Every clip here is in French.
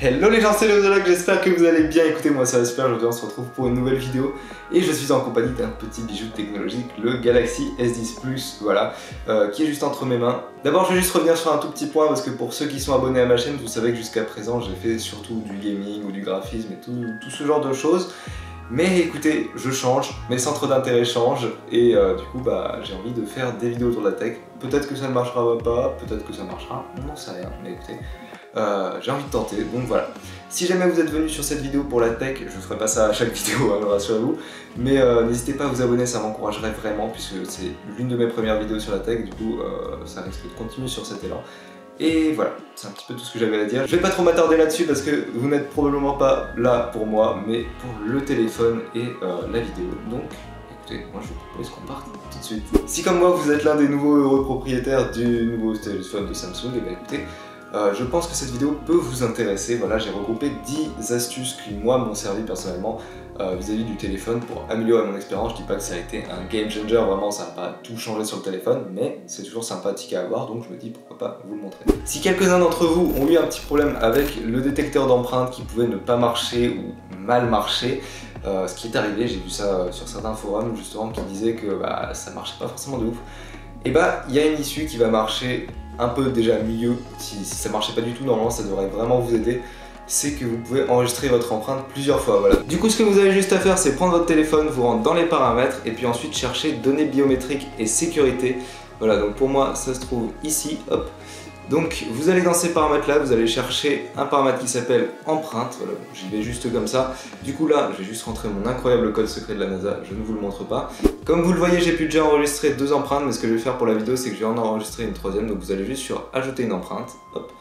Hello les gens, c'est Léodologue, j'espère que vous allez bien. Écoutez, moi ça va super, aujourd'hui on se retrouve pour une nouvelle vidéo et je suis en compagnie d'un petit bijou technologique, le Galaxy S10 Plus, voilà, euh, qui est juste entre mes mains. D'abord, je vais juste revenir sur un tout petit point parce que pour ceux qui sont abonnés à ma chaîne, vous savez que jusqu'à présent j'ai fait surtout du gaming ou du graphisme et tout, tout ce genre de choses. Mais écoutez, je change, mes centres d'intérêt changent et euh, du coup bah j'ai envie de faire des vidéos autour de la tech. Peut-être que ça ne marchera pas, peut-être que ça marchera, on n'en sait rien, mais écoutez, euh, j'ai envie de tenter, donc voilà. Si jamais vous êtes venu sur cette vidéo pour la tech, je ferai pas ça à chaque vidéo, hein, rassurez-vous, mais euh, n'hésitez pas à vous abonner, ça m'encouragerait vraiment, puisque c'est l'une de mes premières vidéos sur la tech, du coup euh, ça risque de continuer sur cet élan. Et voilà, c'est un petit peu tout ce que j'avais à dire. Je vais pas trop m'attarder là-dessus parce que vous n'êtes probablement pas là pour moi, mais pour le téléphone et la vidéo. Donc écoutez, moi je vous propose qu'on parte tout de suite. Si comme moi vous êtes l'un des nouveaux heureux propriétaires du nouveau téléphone de Samsung, et eh bien écoutez, euh, je pense que cette vidéo peut vous intéresser. Voilà, j'ai regroupé 10 astuces qui, moi, m'ont servi personnellement euh, vis-à-vis du téléphone pour améliorer mon expérience. Je dis pas que ça a été un game changer, vraiment, ça n'a pas tout changé sur le téléphone, mais c'est toujours sympathique à avoir, donc je me dis pourquoi pas vous le montrer. Si quelques-uns d'entre vous ont eu un petit problème avec le détecteur d'empreintes qui pouvait ne pas marcher ou mal marcher, euh, ce qui est arrivé, j'ai vu ça sur certains forums justement qui disaient que bah, ça marchait pas forcément de ouf. Et bah, il y a une issue qui va marcher un peu déjà mieux, si, ça marchait pas du tout, normalement ça devrait vraiment vous aider, c'est que vous pouvez enregistrer votre empreinte plusieurs fois. Voilà. Du coup, ce que vous avez juste à faire, c'est prendre votre téléphone, vous rendre dans les paramètres et puis ensuite chercher données biométriques et sécurité. Voilà, donc pour moi, ça se trouve ici, hop. Donc vous allez dans ces paramètres là, vous allez chercher un paramètre qui s'appelle empreinte, voilà, j'y vais juste comme ça. Du coup là, je vais juste rentrer mon incroyable code secret de la NASA, je ne vous le montre pas. Comme vous le voyez, j'ai pu déjà enregistrer deux empreintes, mais ce que je vais faire pour la vidéo, c'est que je vais en enregistrer une troisième, donc vous allez juste sur ajouter une empreinte, hop.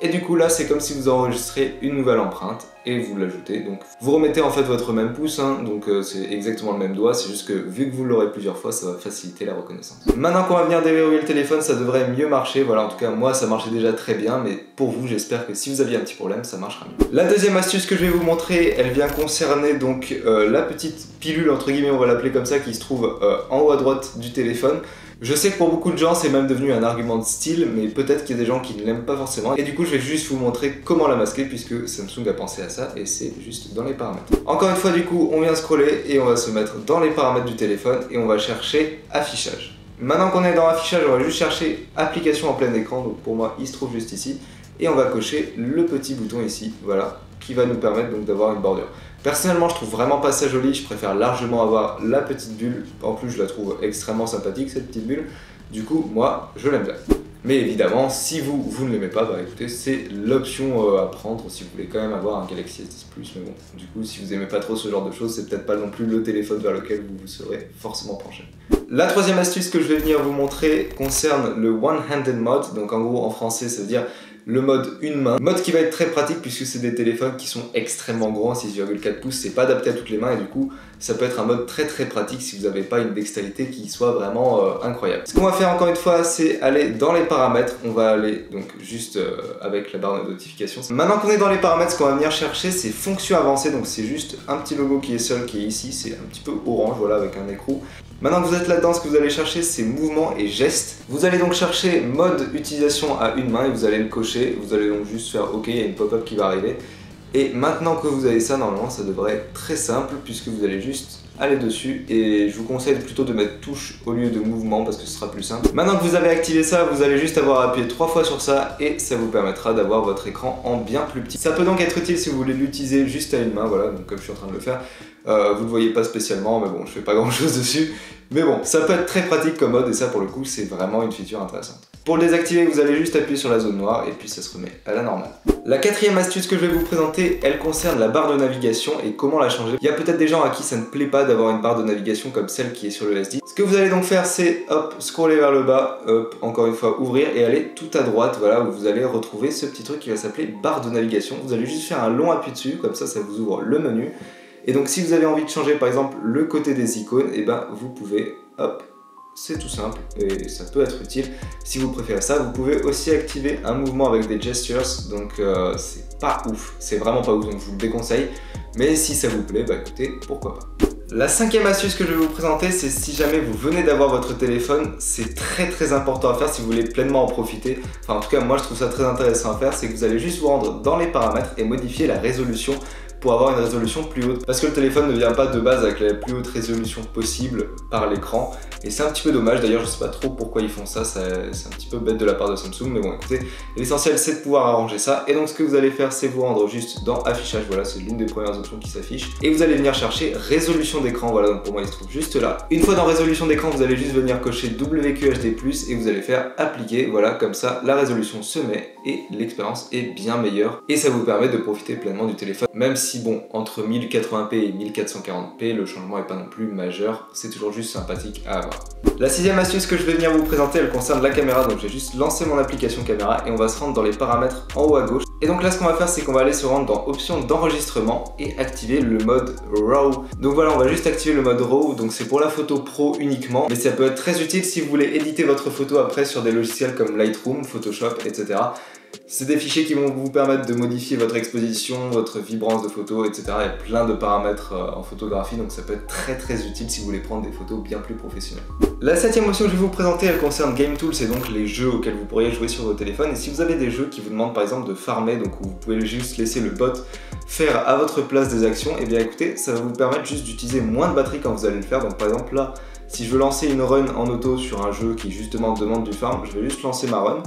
Et du coup là c'est comme si vous enregistrez une nouvelle empreinte et vous l'ajoutez. Donc vous remettez en fait votre même pouce, hein, donc euh, c'est exactement le même doigt, c'est juste que vu que vous l'aurez plusieurs fois, ça va faciliter la reconnaissance. Maintenant qu'on va venir déverrouiller le téléphone, ça devrait mieux marcher. Voilà, en tout cas moi ça marchait déjà très bien, mais pour vous j'espère que si vous aviez un petit problème, ça marchera mieux. La deuxième astuce que je vais vous montrer, elle vient concerner donc euh, la petite pilule entre guillemets, on va l'appeler comme ça, qui se trouve euh, en haut à droite du téléphone. Je sais que pour beaucoup de gens c'est même devenu un argument de style, mais peut-être qu'il y a des gens qui ne l'aiment pas forcément. Et du coup je vais juste vous montrer comment la masquer puisque Samsung a pensé à ça et c'est juste dans les paramètres. Encore une fois du coup on vient scroller et on va se mettre dans les paramètres du téléphone et on va chercher affichage. Maintenant qu'on est dans affichage, on va juste chercher application en plein écran, donc pour moi il se trouve juste ici, et on va cocher le petit bouton ici, voilà, qui va nous permettre donc d'avoir une bordure. Personnellement, je trouve vraiment pas ça joli, je préfère largement avoir la petite bulle. En plus, je la trouve extrêmement sympathique cette petite bulle. Du coup, moi, je l'aime bien. Mais évidemment, si vous, vous ne l'aimez pas, bah écoutez, c'est l'option euh, à prendre si vous voulez quand même avoir un Galaxy S10 Plus. Mais bon, du coup, si vous aimez pas trop ce genre de choses, c'est peut-être pas non plus le téléphone vers lequel vous vous serez forcément penché. La troisième astuce que je vais venir vous montrer concerne le One-Handed Mode. Donc en gros, en français, ça veut dire le mode une main. Mode qui va être très pratique puisque c'est des téléphones qui sont extrêmement grands, 6,4 pouces, c'est pas adapté à toutes les mains et du coup ça peut être un mode très très pratique si vous n'avez pas une dextérité qui soit vraiment euh, incroyable. Ce qu'on va faire encore une fois c'est aller dans les paramètres, on va aller donc juste euh, avec la barre de notification. Maintenant qu'on est dans les paramètres, ce qu'on va venir chercher c'est fonction avancée, donc c'est juste un petit logo qui est seul qui est ici, c'est un petit peu orange voilà avec un écrou. Maintenant que vous êtes là-dedans, ce que vous allez chercher, c'est mouvement et gestes. Vous allez donc chercher mode utilisation à une main et vous allez le cocher. Vous allez donc juste faire OK, il y a une pop-up qui va arriver. Et maintenant que vous avez ça, normalement, ça devrait être très simple puisque vous allez juste aller dessus et je vous conseille plutôt de mettre touche au lieu de mouvement parce que ce sera plus simple. Maintenant que vous avez activé ça, vous allez juste avoir appuyé trois fois sur ça et ça vous permettra d'avoir votre écran en bien plus petit. Ça peut donc être utile si vous voulez l'utiliser juste à une main, voilà, comme je suis en train de le faire. Euh, vous ne le voyez pas spécialement, mais bon, je fais pas grand chose dessus. Mais bon, ça peut être très pratique comme mode et ça pour le coup, c'est vraiment une feature intéressante. Pour le désactiver, vous allez juste appuyer sur la zone noire et puis ça se remet à la normale. La quatrième astuce que je vais vous présenter, elle concerne la barre de navigation et comment la changer. Il y a peut-être des gens à qui ça ne plaît pas d'avoir une barre de navigation comme celle qui est sur le SD. Ce que vous allez donc faire, c'est hop, scroller vers le bas, hop, encore une fois ouvrir et aller tout à droite, voilà, où vous allez retrouver ce petit truc qui va s'appeler barre de navigation. Vous allez juste faire un long appui dessus, comme ça, ça vous ouvre le menu. Et donc si vous avez envie de changer par exemple le côté des icônes, et eh ben vous pouvez, hop, c'est tout simple et ça peut être utile. Si vous préférez ça, vous pouvez aussi activer un mouvement avec des gestures, donc euh, c'est pas ouf, c'est vraiment pas ouf, donc je vous le déconseille. Mais si ça vous plaît, bah écoutez, pourquoi pas. La cinquième astuce que je vais vous présenter, c'est si jamais vous venez d'avoir votre téléphone, c'est très très important à faire si vous voulez pleinement en profiter. Enfin en tout cas moi je trouve ça très intéressant à faire, c'est que vous allez juste vous rendre dans les paramètres et modifier la résolution pour avoir une résolution plus haute. Parce que le téléphone ne vient pas de base avec la plus haute résolution possible par l'écran. Et c'est un petit peu dommage, d'ailleurs je sais pas trop pourquoi ils font ça, c'est un petit peu bête de la part de Samsung, mais bon écoutez, l'essentiel c'est de pouvoir arranger ça. Et donc ce que vous allez faire c'est vous rendre juste dans affichage, voilà c'est l'une des premières options qui s'affiche. Et vous allez venir chercher résolution d'écran, voilà donc pour moi il se trouve juste là. Une fois dans résolution d'écran vous allez juste venir cocher WQHD+, et vous allez faire appliquer, voilà comme ça la résolution se met et l'expérience est bien meilleure. Et ça vous permet de profiter pleinement du téléphone, même si bon entre 1080p et 1440p le changement est pas non plus majeur, c'est toujours juste sympathique à avoir. La sixième astuce que je vais venir vous présenter, elle concerne la caméra. Donc j'ai juste lancé mon application caméra et on va se rendre dans les paramètres en haut à gauche. Et donc là ce qu'on va faire c'est qu'on va aller se rendre dans options d'enregistrement et activer le mode RAW. Donc voilà on va juste activer le mode RAW, donc c'est pour la photo pro uniquement, mais ça peut être très utile si vous voulez éditer votre photo après sur des logiciels comme Lightroom, Photoshop, etc. C'est des fichiers qui vont vous permettre de modifier votre exposition, votre vibrance de photo, etc. Il y a plein de paramètres euh, en photographie, donc ça peut être très très utile si vous voulez prendre des photos bien plus professionnelles. La septième option que je vais vous présenter, elle concerne Game Tools, c'est donc les jeux auxquels vous pourriez jouer sur votre téléphone. Et si vous avez des jeux qui vous demandent par exemple de farmer, donc où vous pouvez juste laisser le bot faire à votre place des actions, et eh bien écoutez, ça va vous permettre juste d'utiliser moins de batterie quand vous allez le faire. Donc par exemple là, si je veux lancer une run en auto sur un jeu qui justement demande du farm, je vais juste lancer ma run,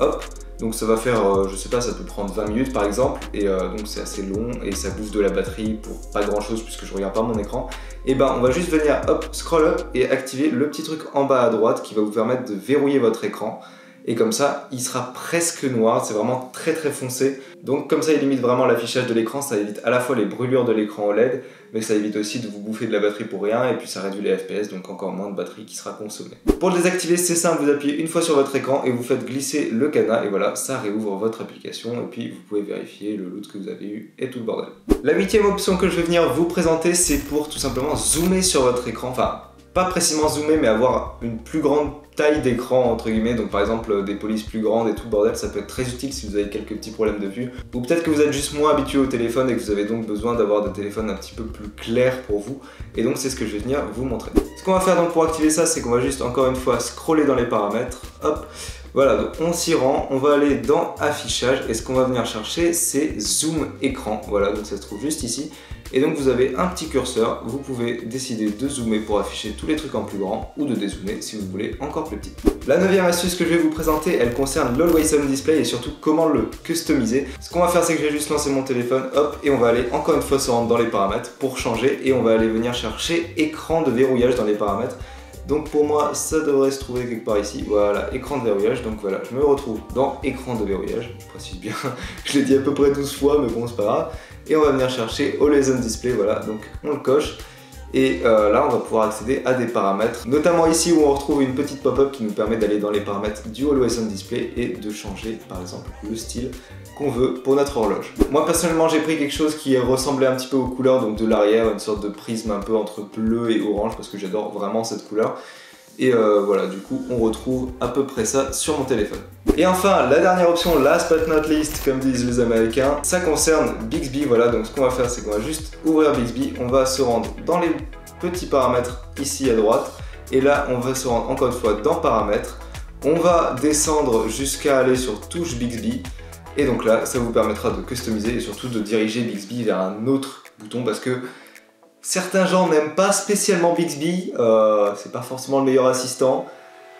hop, donc ça va faire, euh, je sais pas, ça peut prendre 20 minutes par exemple, et euh, donc c'est assez long et ça bouffe de la batterie pour pas grand chose puisque je regarde pas mon écran. Et ben on va juste venir hop, scroll up et activer le petit truc en bas à droite qui va vous permettre de verrouiller votre écran. Et comme ça, il sera presque noir, c'est vraiment très très foncé. Donc comme ça, il limite vraiment l'affichage de l'écran, ça évite à la fois les brûlures de l'écran OLED, mais ça évite aussi de vous bouffer de la batterie pour rien, et puis ça réduit les FPS, donc encore moins de batterie qui sera consommée. Pour le désactiver, c'est simple, vous appuyez une fois sur votre écran et vous faites glisser le cadenas, et voilà, ça réouvre votre application, et puis vous pouvez vérifier le loot que vous avez eu et tout le bordel. La huitième option que je vais venir vous présenter, c'est pour tout simplement zoomer sur votre écran, enfin pas précisément zoomer, mais avoir une plus grande taille d'écran entre guillemets, donc par exemple des polices plus grandes et tout bordel, ça peut être très utile si vous avez quelques petits problèmes de vue. Ou peut-être que vous êtes juste moins habitué au téléphone et que vous avez donc besoin d'avoir des téléphones un petit peu plus clairs pour vous. Et donc c'est ce que je vais venir vous montrer. Ce qu'on va faire donc pour activer ça, c'est qu'on va juste encore une fois scroller dans les paramètres, hop, voilà, donc on s'y rend, on va aller dans affichage et ce qu'on va venir chercher c'est zoom écran. Voilà, donc ça se trouve juste ici. Et donc vous avez un petit curseur, vous pouvez décider de zoomer pour afficher tous les trucs en plus grand ou de dézoomer si vous voulez encore plus petit. La neuvième astuce que je vais vous présenter, elle concerne l'Always Display et surtout comment le customiser. Ce qu'on va faire c'est que je vais juste lancer mon téléphone, hop, et on va aller encore une fois se rendre dans les paramètres pour changer et on va aller venir chercher écran de verrouillage dans les paramètres. Donc pour moi, ça devrait se trouver quelque part ici. Voilà, écran de verrouillage. Donc voilà, je me retrouve dans écran de verrouillage. Je précise bien, je l'ai dit à peu près 12 fois, mais bon, c'est pas grave. Et on va venir chercher Always Display. Voilà, donc on le coche. Et euh, là, on va pouvoir accéder à des paramètres, notamment ici où on retrouve une petite pop-up qui nous permet d'aller dans les paramètres du Always Display et de changer, par exemple, le style qu'on veut pour notre horloge. Moi, personnellement, j'ai pris quelque chose qui ressemblait un petit peu aux couleurs donc de l'arrière, une sorte de prisme un peu entre bleu et orange, parce que j'adore vraiment cette couleur. Et euh, voilà, du coup, on retrouve à peu près ça sur mon téléphone. Et enfin, la dernière option, last but not least, comme disent les Américains, ça concerne Bixby. Voilà, donc ce qu'on va faire, c'est qu'on va juste ouvrir Bixby, on va se rendre dans les petits paramètres ici à droite, et là, on va se rendre encore une fois dans paramètres. On va descendre jusqu'à aller sur touche Bixby, et donc là, ça vous permettra de customiser et surtout de diriger Bixby vers un autre bouton parce que Certains gens n'aiment pas spécialement Bixby, euh, c'est pas forcément le meilleur assistant.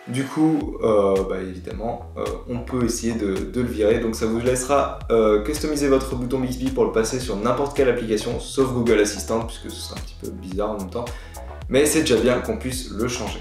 Du coup, euh, bah, évidemment, euh, on peut essayer de, le virer. Donc ça vous laissera customiser votre bouton Bixby pour le passer sur n'importe quelle application, sauf Google Assistant, puisque ce sera un petit peu bizarre en même temps. Mais c'est déjà bien qu'on puisse le changer.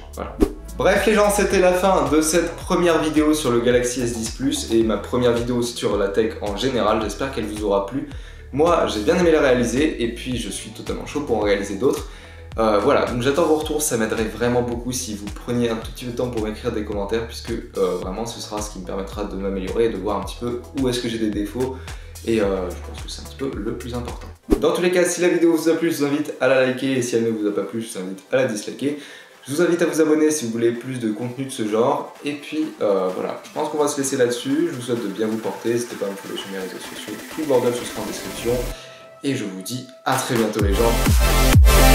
Bref les gens, c'était la fin de cette première vidéo sur le Galaxy S10 Plus et ma première vidéo sur la tech en général. J'espère qu'elle vous aura plu. Moi, j'ai bien aimé la réaliser et puis je suis totalement chaud pour en réaliser d'autres. Euh, voilà, donc j'attends vos retours, ça m'aiderait vraiment beaucoup si vous preniez un tout petit peu de temps pour m'écrire des commentaires puisque euh, vraiment ce sera ce qui me permettra de m'améliorer et de voir un petit peu où est-ce que j'ai des défauts et euh, je pense que c'est un petit peu le plus important. Dans tous les cas, si la vidéo vous a plu, je vous invite à la liker et si elle ne vous a pas plu, je vous invite à la disliker. Je vous invite à vous abonner si vous voulez plus de contenu de ce genre. Et puis euh, voilà, je pense qu'on va se laisser là-dessus. Je vous souhaite de bien vous porter. N'hésitez pas à me follow sur mes réseaux sociaux. Tout le bordel, ce sera en description. Et je vous dis à très bientôt les gens.